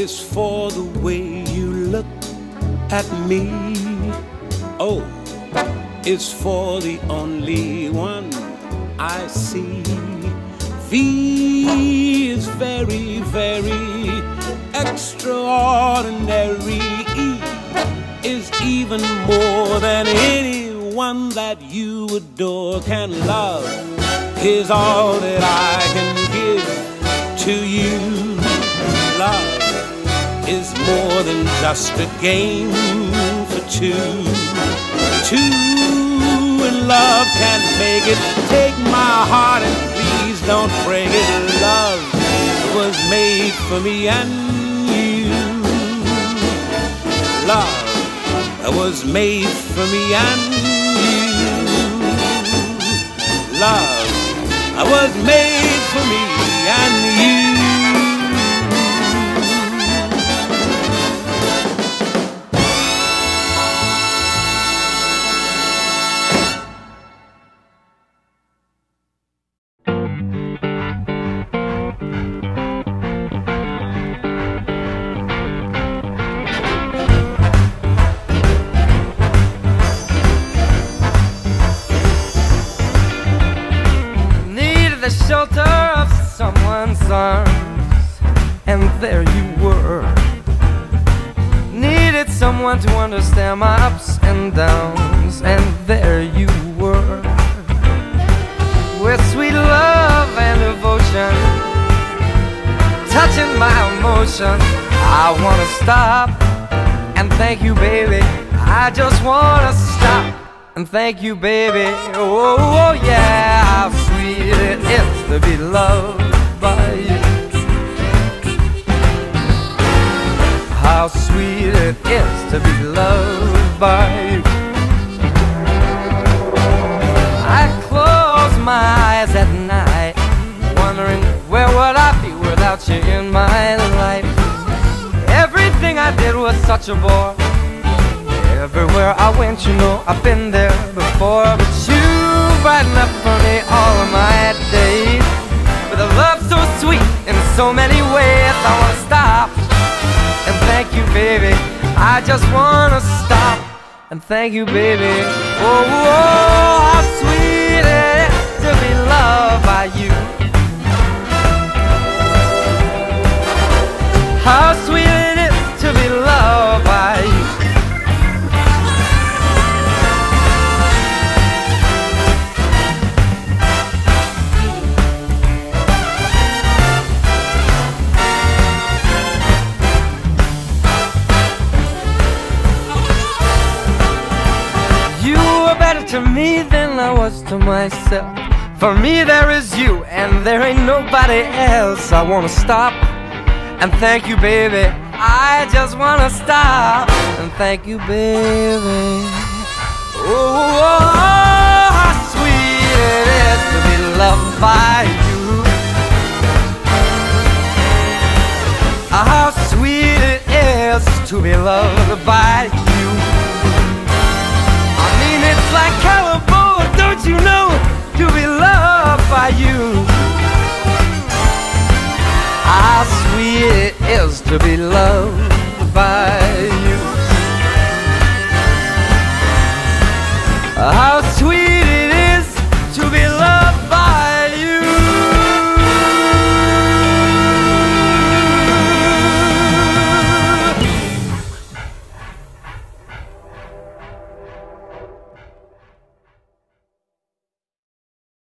Is for the way you look at me. Oh, o is for the only one I see. V is very, very extraordinary. E is even more than anyone that you adore can love. Is all that I can give to you. Love is more than just a game for two. Two in love can't make it. Take my heart and please don't break it. Love was made for me and you. Love was made for me and you. Love was made for me and you. The shelter of someone's arms, and there you were. Needed someone to understand my ups and downs, and there you were. With sweet love and devotion, touching my emotions, I wanna stop and thank you, baby. I just wanna stop and thank you, baby. Oh, oh yeah, without you in my life. Everything I did was such a bore. Everywhere I went, you know I've been there before, but you brighten up for me all of my days with a love so sweet in so many ways. I wanna stop and thank you, baby. I just wanna stop and thank you, baby. Oh, oh, oh how me than I was to myself. For me, there is you, and there ain't nobody else. I wanna stop and thank you, baby. I just wanna stop and thank you, baby. Oh, oh, oh, how sweet it is to be loved by you. How sweet it is to be loved by you. To be loved